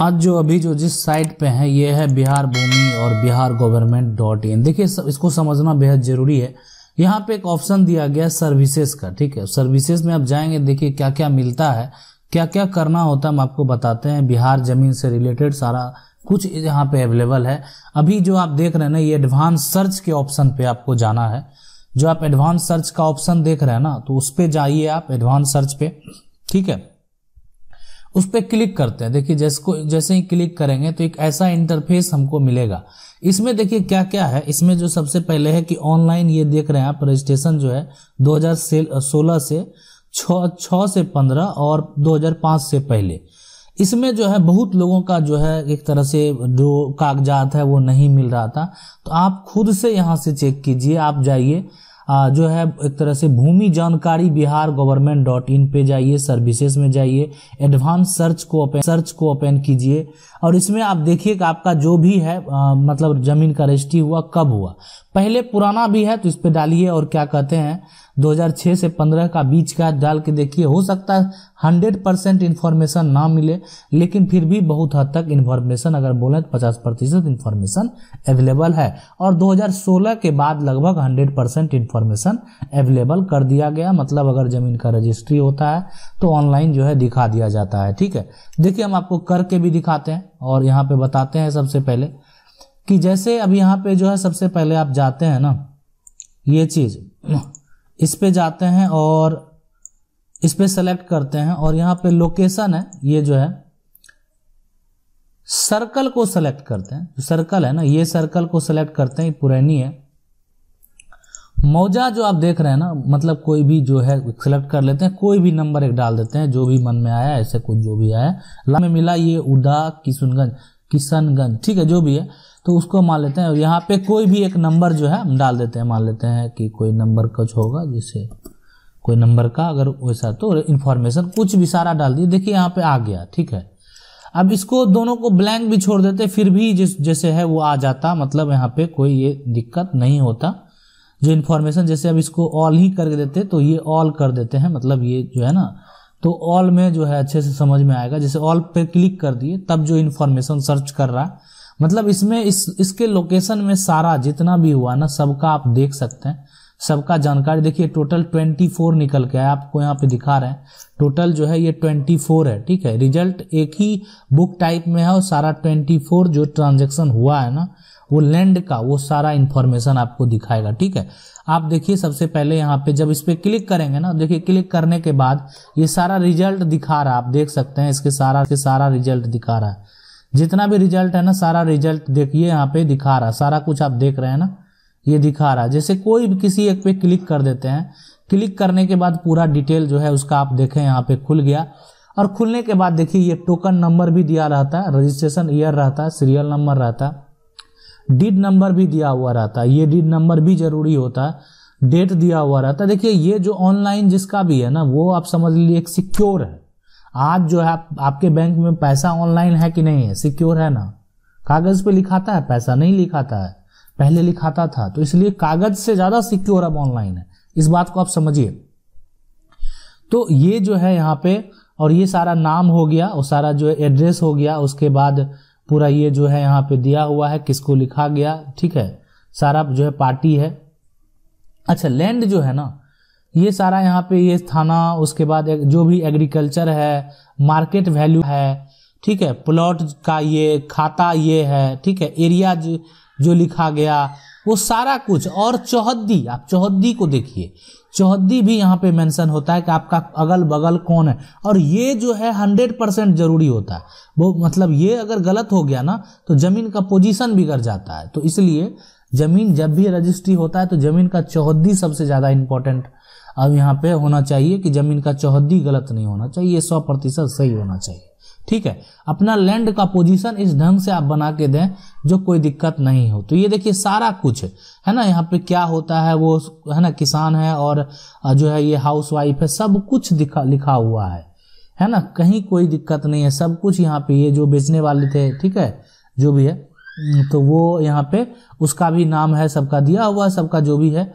आज जो अभी जो जिस साइट पे है, ये है बिहार भूमि और बिहार गवर्नमेंट डॉट इन देखिए इसको समझना बेहद ज़रूरी है। यहाँ पे एक ऑप्शन दिया गया सर्विसेज़ का, ठीक है? सर्विसेज़ में आप जाएँगे, देखिए क्या क्या मिलता है क्या क्या करना होता है, हम आपको बताते हैं। बिहार ज़मीन से रिलेटेड सारा कुछ यहाँ पे अवेलेबल है। अभी जो आप देख रहे हैं ना, ये एडवांस सर्च के ऑप्शन पे आपको जाना है। जो आप एडवांस सर्च का ऑप्शन देख रहे हैं ना तो उस पर जाइए आप एडवांस सर्च पे, ठीक है? उस पर क्लिक करते हैं। देखिए जैसको जैसे ही क्लिक करेंगे तो एक ऐसा इंटरफेस हमको मिलेगा। इसमें देखिए क्या क्या है? इसमें जो सबसे पहले है कि ऑनलाइन ये देख रहे हैं आप रजिस्ट्रेशन जो है 2016 से छ से 15 और 2005 से पहले। इसमें जो है, बहुत लोगों का जो है, एक तरह से जो कागजात है वो नहीं मिल रहा था। तो आप खुद से यहाँ से चेक कीजिए, आप जाइए। जो है एक तरह से भूमि जानकारी बिहार गवर्नमेंट डॉट इन पे जाइए सर्विसेज़ में जाइए एडवांस सर्च को ओपन सर्च को ओपन कीजिए। और इसमें आप देखिए कि आपका जो भी है आ, मतलब ज़मीन का रजिस्ट्री हुआ कब हुआ। पहले पुराना भी है तो इस पर डालिए और क्या कहते हैं 2006 से 15 का बीच का डाल के देखिए, हो सकता है 100 परसेंट इन्फॉर्मेशन ना मिले, लेकिन फिर भी बहुत हद तक इन्फॉर्मेशन अगर बोले तो 50 प्रतिशत इन्फॉर्मेशन अवेलेबल है। और 2016 के बाद लगभग 100 परसेंट इन्फॉर्मेशन अवेलेबल कर दिया गया। मतलब अगर ज़मीन का रजिस्ट्री होता है तो ऑनलाइन जो है दिखा दिया जाता है, ठीक है? देखिए, हम आपको करके भी दिखाते हैं और यहाँ पे बताते हैं सबसे पहले कि जैसे अब यहाँ पे जो है सबसे पहले आप जाते हैं ना, ये चीज़ इस पे जाते हैं और इस पे सेलेक्ट करते हैं और यहाँ पे लोकेशन है, ये जो है सर्कल को सेलेक्ट करते हैं। जो सर्कल है ना, ये सर्कल को सेलेक्ट करते हैं पुरानी है। मौजा जो आप देख रहे हैं ना मतलब कोई भी जो है सेलेक्ट कर लेते हैं, कोई भी नंबर एक डाल देते हैं, जो भी मन में आया, ऐसे कुछ जो भी आया। ला में मिला ये उदा किशनगंज किशनगंज, ठीक है, जो भी है। तो उसको मान लेते हैं यहाँ पे कोई भी एक नंबर जो है, हम डाल देते हैं, मान लेते हैं कि कोई नंबर कुछ होगा जैसे, कोई नंबर का अगर वैसा तो इन्फॉर्मेशन कुछ भी सारा डाल दिए देखिए यहाँ पे आ गया, ठीक है। अब इसको दोनों को ब्लैंक भी छोड़ देते, फिर भी जिस, जैसे है वो आ जाता मतलब यहाँ पे कोई ये दिक्कत नहीं होता। जो इन्फॉर्मेशन जैसे अब इसको ऑल ही करके देते तो ये ऑल कर देते हैं मतलब ये जो है ना तो ऑल में जो है अच्छे से समझ में आएगा। जैसे ऑल पे क्लिक कर दिए, तब जो इन्फॉर्मेशन सर्च कर रहा है मतलब इसमें इस, इसके लोकेशन में सारा जितना भी हुआ ना, सबका आप देख सकते हैं। सबका जानकारी, देखिए टोटल 24 निकल के आया, आपको यहाँ पे दिखा रहे हैं। टोटल जो है ये 24 है, ठीक है? रिज़ल्ट एक ही बुक टाइप में है और सारा 24 जो ट्रांजेक्शन हुआ है ना, वो लैंड का, वो सारा इन्फॉर्मेशन आपको दिखाएगा, ठीक है? आप देखिए, सबसे पहले यहाँ पे जब इस पे क्लिक करेंगे ना, देखिए क्लिक करने के बाद ये सारा रिज़ल्ट दिखा रहा है, आप देख सकते हैं, इसके सारा इसके सारा रिज़ल्ट दिखा रहा है। जितना भी रिज़ल्ट है ना, सारा रिज़ल्ट देखिए यहाँ पे दिखा रहा, सारा कुछ आप देख रहे हैं ना, ये दिखा रहा। जैसे कोई भी किसी एक पे क्लिक कर देते हैं क्लिक करने के बाद पूरा डिटेल जो है उसका आप देखें, यहाँ पे खुल गया। और खुलने के बाद देखिए, ये टोकन नंबर भी दिया रहता है रजिस्ट्रेशन ईयर रहता है सीरियल नंबर रहता है डीड नंबर भी दिया हुआ रहता है, ये डीड नंबर भी ज़रूरी होता है डेट दिया हुआ रहता है। देखिए, ये जो ऑनलाइन जिसका भी है ना, वो आप समझ लीजिए एक सिक्योर है। आज जो है आप, आपके बैंक में पैसा ऑनलाइन है कि नहीं है? सिक्योर है ना? कागज़ पे लिखाता है पैसा नहीं लिखाता है। पहले लिखाता था तो इसलिए कागज़ से ज़्यादा सिक्योर अब ऑनलाइन है। इस बात को आप समझिए। तो ये जो है यहाँ पे और ये सारा नाम हो गया और सारा जो एड्रेस हो गया उसके बाद पूरा ये जो है यहाँ पे दिया हुआ है किसको लिखा गया ठीक है? सारा जो है पार्टी है। अच्छा लैंड जो है ना ये सारा यहाँ पे ये थाना उसके बाद जो भी एग्रीकल्चर है मार्केट वैल्यू है ठीक है प्लॉट का ये खाता ये है ठीक है एरिया जो, जो लिखा गया वो सारा कुछ। और चौहद्दी आप चौहद्दी को देखिए। चौहद्दी भी यहाँ पे मेंशन होता है कि आपका अगल बगल कौन है। और ये जो है हंड्रेड परसेंट ज़रूरी होता है। वो मतलब ये अगर गलत हो गया ना तो ज़मीन का पोजीशन बिगड़ जाता है। तो इसलिए ज़मीन जब भी रजिस्ट्री होता है तो ज़मीन का चौहद्दी सबसे ज़्यादा इंपॉर्टेंट अब यहाँ पे होना चाहिए कि ज़मीन का चौहद्दी गलत नहीं होना चाहिए सौ प्रतिशत सही होना चाहिए। ठीक है? अपना लैंड का पोजीशन इस ढंग से आप बना के दें जो कोई दिक्कत नहीं हो। तो ये देखिए सारा कुछ, है ना? यहाँ पे क्या होता है वो, है ना? किसान है और जो है ये हाउस वाइफ है, सब कुछ दिखा, लिखा हुआ है। है ना? कहीं कोई दिक्कत नहीं है, सब कुछ यहाँ पे ये जो बेचने वाले थे, ठीक है? जो भी है तो वो यहाँ पे उसका भी नाम है, सबका दिया हुआ है सबका जो भी है।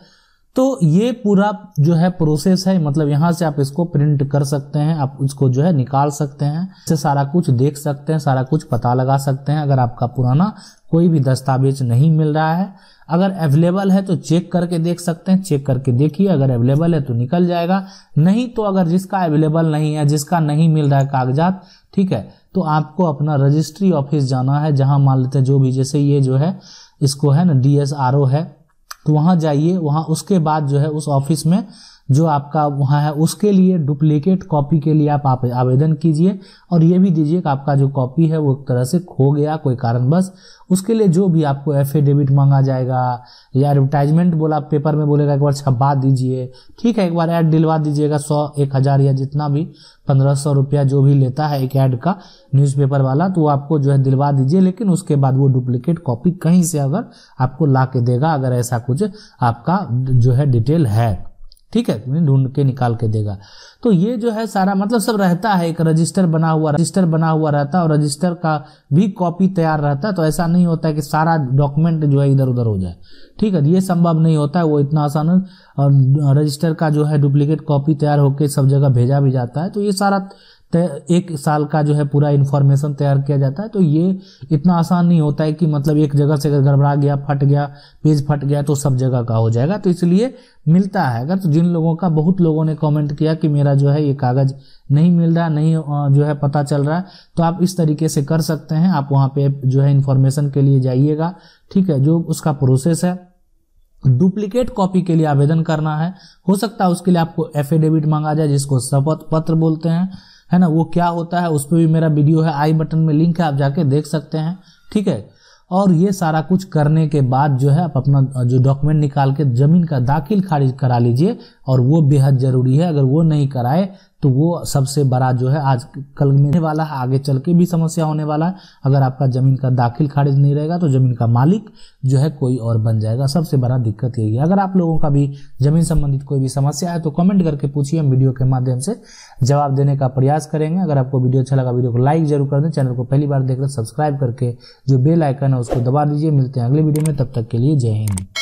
तो ये पूरा जो है प्रोसेस है मतलब यहाँ से आप इसको प्रिंट कर सकते हैं, आप उसको जो है निकाल सकते हैं। इससे सारा कुछ देख सकते हैं, सारा कुछ पता लगा सकते हैं। अगर आपका पुराना कोई भी दस्तावेज़ नहीं मिल रहा है, अगर अवेलेबल है तो चेक करके देख सकते हैं। चेक करके देखिए, अगर अवेलेबल है तो निकल जाएगा। नहीं तो अगर जिसका अवेलेबल नहीं है, जिसका नहीं मिल रहा है कागजात, ठीक है तो आपको अपना रजिस्ट्री ऑफ़िस जाना है, जहाँ मान लेते हैं जो भी, जैसे ये जो है, इसको है ना डीएसआरओ है तो वहाँ जाइए, वहाँ उसके बाद जो है, उस ऑफ़िस में जो आपका वहाँ है, उसके लिए डुप्लीकेट कॉपी के लिए आप आवेदन कीजिए और ये भी दीजिए कि आपका जो कॉपी है, वो एक तरह से खो गया, कोई कारण बस। उसके लिए जो भी आपको एफिडेविट मांगा जाएगा या एडवर्टाइजमेंट बोला पेपर में बोलेगा, एक बार छपा दीजिए। ठीक है, एक बार ऐड दिलवा दीजिएगा, सौ, एक हज़ार या जितना भी, पंद्रह सौ रुपया जो भी लेता है एक ऐड का न्यूज़पेपर वाला तो वो आपको जो है दिलवा दीजिए, लेकिन उसके बाद वो डुप्लीकेट कॉपी कहीं से अगर आपको ला के देगा, अगर ऐसा कुछ आपका जो है डिटेल है। ठीक है? ढूंढ के निकाल के देगा। तो ये जो है सारा मतलब सब रहता है, एक रजिस्टर बना हुआ, रजिस्टर बना हुआ रहता है और रजिस्टर का भी कॉपी तैयार रहता है तो ऐसा नहीं होता है कि सारा डॉक्यूमेंट जो है इधर उधर हो जाए। ठीक है, ये संभव नहीं होता है, वो इतना आसान रजिस्टर का जो है डुप्लीकेट कॉपी तैयार होकर सब जगह भेजा भी जाता है तो ये सारा एक साल का जो है पूरा इन्फॉर्मेशन तैयार किया जाता है तो ये इतना आसान नहीं होता है कि मतलब एक जगह से अगर गड़बड़ा गया, फट गया, पेज फट गया तो सब जगह का हो जाएगा। तो इसलिए मिलता है। अगर तो जिन लोगों का, बहुत लोगों ने कमेंट किया कि मेरा जो है ये कागज़ नहीं मिल रहा, नहीं जो है पता चल रहा है तो आप इस तरीके से कर सकते हैं। आप वहाँ पे जो है इन्फॉर्मेशन के लिए जाइएगा, ठीक है? जो उसका प्रोसेस है। डुप्लीकेट कॉपी के लिए आवेदन करना है। हो सकता है उसके लिए आपको एफिडेविट मांगा जाए, जिसको शपथ पत्र बोलते हैं। है ना? वो क्या होता है, उस पर भी मेरा वीडियो है, आई बटन में लिंक है, आप जाके देख सकते हैं, ठीक है? और ये सारा कुछ करने के बाद जो है, आप अपना जो डॉक्यूमेंट निकाल के ज़मीन का दाखिल खारिज करा लीजिए, और वो बेहद ज़रूरी है, अगर वो नहीं कराए तो वो सबसे बड़ा जो है आज कल मिलने वाला है, आगे चल के भी समस्या होने वाला है। अगर आपका ज़मीन का दाखिल खारिज नहीं रहेगा तो ज़मीन का मालिक जो है कोई और बन जाएगा। सबसे बड़ा दिक्कत यही है। अगर आप लोगों का भी ज़मीन संबंधित कोई भी समस्या है तो कमेंट करके पूछिए। हम वीडियो के माध्यम से जवाब देने का प्रयास करेंगे। अगर आपको वीडियो अच्छा लगा वीडियो को लाइक ज़रूर कर दें। चैनल को पहली बार देख रहे सब्सक्राइब करके जो बेल आइकन है, उसको दबा दीजिए। मिलते हैं अगले वीडियो में। तब तक के लिए जय हिंद।